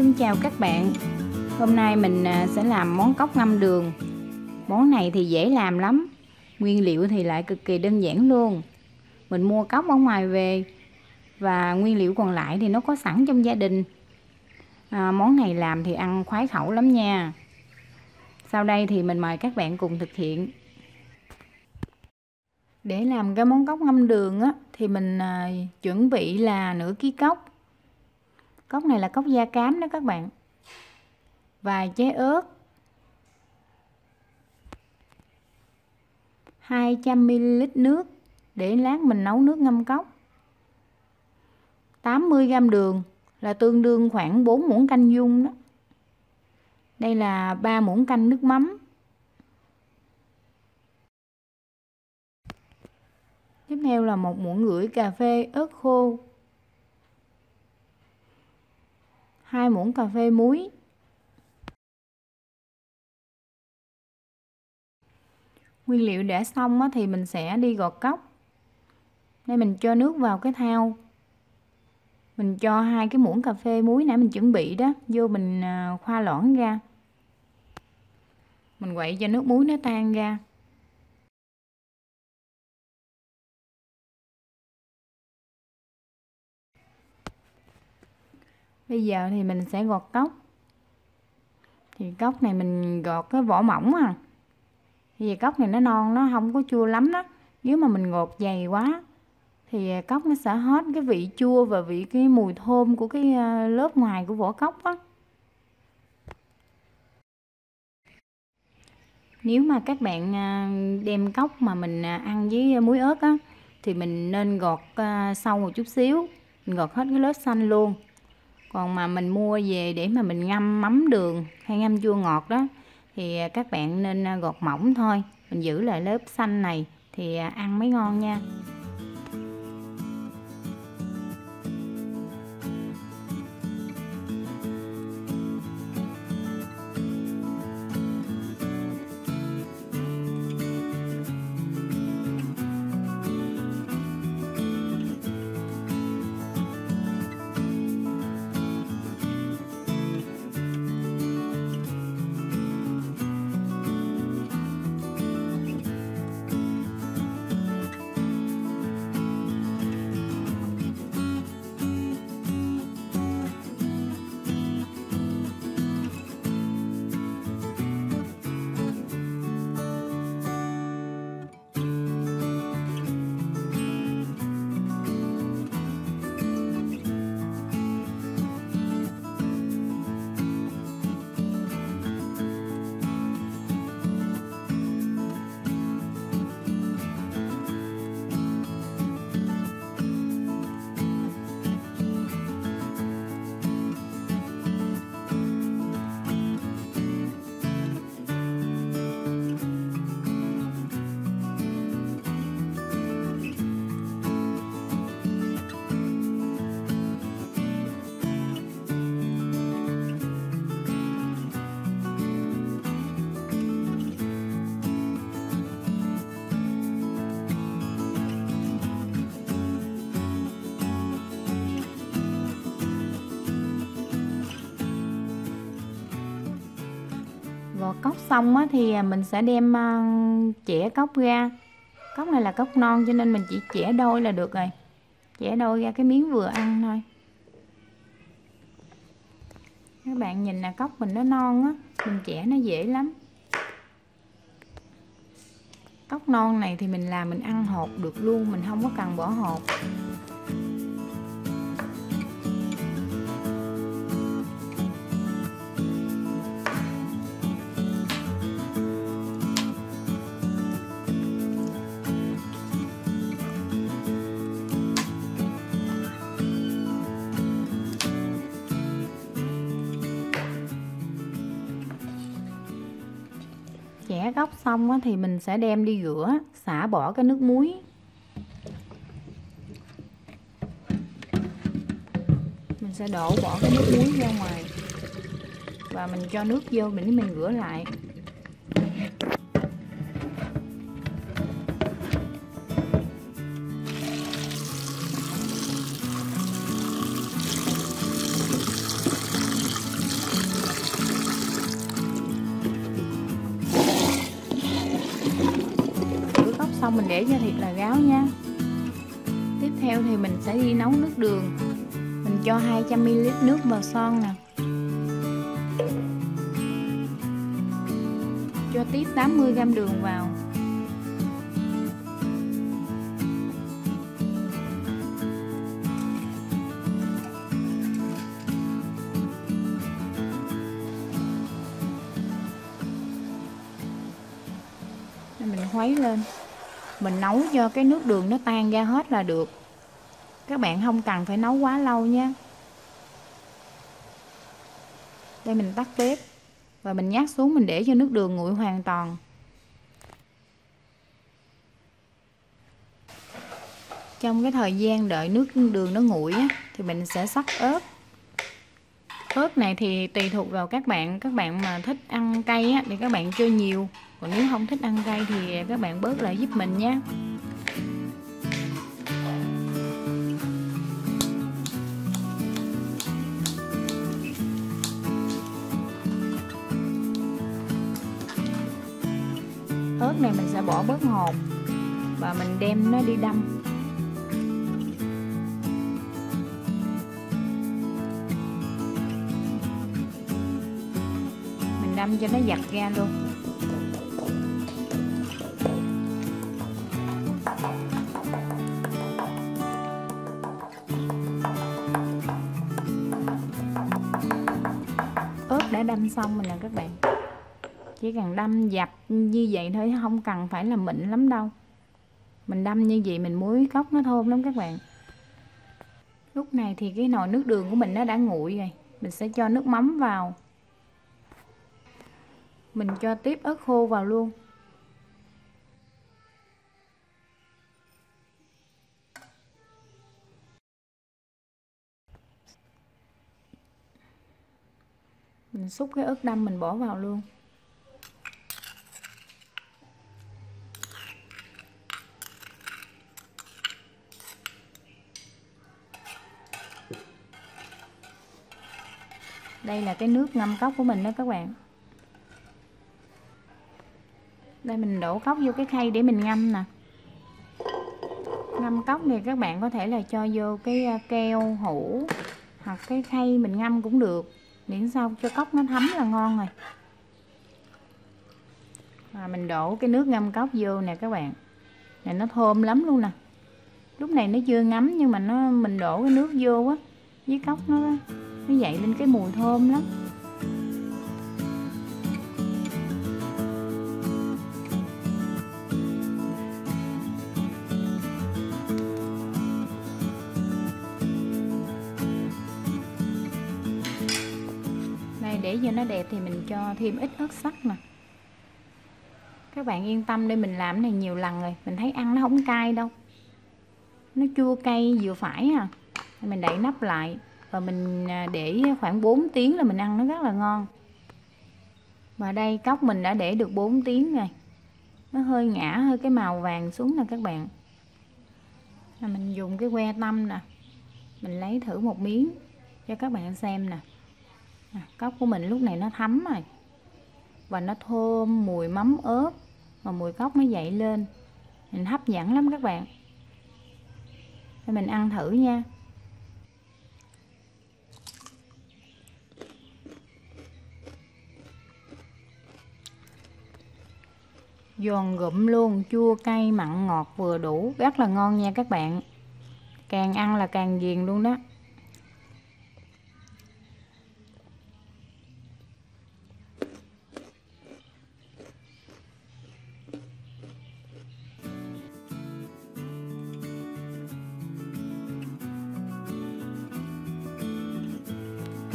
Xin chào các bạn. Hôm nay mình à, sẽ làm món cốc ngâm đường. Món này thì dễ làm lắm. Nguyên liệu thì lại cực kỳ đơn giản luôn. Mình mua cốc ở ngoài về Và nguyên liệu còn lại thì nó có sẵn trong gia đình. À, Món này làm thì ăn khoái khẩu lắm nha. Sau đây thì mình mời các bạn cùng thực hiện. Để làm cái món cốc ngâm đường á Thì mình à, chuẩn bị là nửa ký cốc cốc này là cốc da cám đó các bạn. Vài trái ớt. 200ml nước để lát mình nấu nước ngâm cốc. 80g đường là tương đương khoảng 4 muỗng canh dung đó. Đây là 3 muỗng canh nước mắm. Tiếp theo là một muỗng rưỡi cà phê ớt khô. 2 muỗng cà phê muối. Nguyên liệu đã xong thì mình sẽ đi gọt cốc đây mình cho nước vào cái thau mình cho hai cái muỗng cà phê muối nãy mình chuẩn bị đó, vô mình à, khoa loãng ra. Mình quậy cho nước muối nó tan ra. Bây giờ thì mình sẽ gọt cốc thì cốc này mình gọt cái vỏ mỏng à. Vì cốc này nó non, nó không có chua lắm đó. Nếu mà mình gọt dày quá, thì cốc nó sẽ hết cái vị chua và vị cái mùi thơm của cái ờ, lớp ngoài của vỏ cốc á. Nếu mà các bạn ờ, đem cốc mà mình ờ, ăn với muối ớt á, thì mình nên gọt sâu một chút xíu. Mình gọt hết cái lớp xanh luôn còn mà mình mua về để mà mình ngâm mắm đường hay ngâm chua ngọt đó, thì à, các bạn nên à, gọt mỏng thôi. Mình giữ lại lớp xanh này thì à, ăn mới ngon nha. Cóc cốc xong á, thì à, mình sẽ đem uh, chẻ cốc ra. Cốc này là cốc non cho nên mình chỉ chẻ đôi là được rồi. Chẻ đôi ra cái miếng vừa ăn thôi. Các bạn nhìn là cốc mình nó non á mình chẻ nó dễ lắm. Cốc non này thì mình làm mình ăn hột được luôn mình không có cần bỏ hột. Chẻ góc xong thì mình sẽ đem đi rửa, xả bỏ cái nước muối. Mình sẽ đổ bỏ cái nước muối ra ngoài và mình cho nước vô để mình rửa lại. Xong mình để cho thiệt là ráo nha. Tiếp theo thì mình sẽ đi nấu nước đường. Mình cho 200ml nước vào son nè. Cho tiếp 80g đường vào. Mình khuấy lên mình nấu cho cái nước đường nó tan ra hết là được. Các bạn không cần phải nấu quá lâu nha. Đây mình tắt bếp và mình nhắc xuống mình để cho nước đường nguội hoàn toàn. Trong cái thời gian đợi nước đường nó nguội á, thì mình sẽ sắc ớt. Ớt này thì tùy thuộc vào các bạn. Các bạn mà thích ăn cay á, thì các bạn cho nhiều còn nếu không thích ăn cay thì các bạn bớt lại giúp mình nhé ớt này mình sẽ bỏ bớt hột và mình đem nó đi đâm. Mình đâm cho nó giặt ra luôn. Ớt đã đâm xong rồi nè các bạn. Chỉ cần đâm dập như vậy thôi, không cần phải là mịn lắm đâu. Mình đâm như vậy mình muối cốc nó thơm lắm các bạn. Lúc này thì cái nồi nước đường của mình nó đã nguội rồi. Mình sẽ cho nước mắm vào. Mình cho tiếp ớt khô vào luôn. Mình xúc cái ớt đâm mình bỏ vào luôn. Đây là cái nước ngâm cốc của mình đó các bạn. Đây mình đổ cốc vô cái khay để mình ngâm nè. Ngâm cốc thì các bạn có thể là cho vô cái à, keo hũ hoặc cái khay mình ngâm cũng được miễn sao cho cốc nó thấm là ngon rồi. À, mình đổ cái nước ngâm cốc vô nè các bạn. Này nó thơm lắm luôn nè. Lúc này nó chưa ngấm nhưng mà nó mình đổ cái nước vô á với cốc nó nó dậy lên cái mùi thơm lắm. Để cho nó đẹp thì mình cho thêm ít ớt sắc nè. Các bạn yên tâm đây mình làm này nhiều lần rồi, mình thấy ăn nó không cay đâu. Nó chua cay vừa phải à. Mình đậy nắp lại và mình à, để khoảng 4 tiếng là mình ăn nó rất là ngon. Và đây, cốc mình đã để được 4 tiếng rồi. Nó hơi ngã hơi cái màu vàng xuống nè các bạn. Mình dùng cái que tâm nè. Mình lấy thử một miếng cho các bạn xem nè à, cốc của mình lúc này nó thấm rồi. Và nó thơm mùi mắm ớt. Và mùi cốc nó dậy lên. Mình hấp dẫn lắm các bạn. Để mình ăn thử nha. Giòn gụm luôn chua cay mặn ngọt vừa đủ. Rất là ngon nha các bạn. Càng ăn là càng ghiền luôn đó.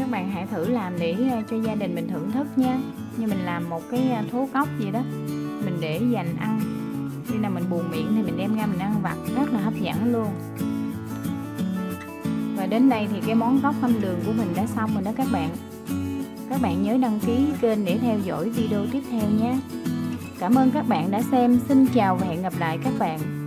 Các bạn hãy thử làm để ờ, cho gia đình mình thưởng thức nha. Như mình làm một cái ờ, thố cốc gì đó. Mình để dành ăn. Khi nào mình buồn miệng thì mình đem ra mình ăn vặt, rất là hấp dẫn luôn. Và đến đây thì cái món cốc hâm đường của mình đã xong rồi đó các bạn. Các bạn nhớ đăng ký kênh để theo dõi video tiếp theo nhé cảm ơn các bạn đã xem. Xin chào và hẹn gặp lại các bạn.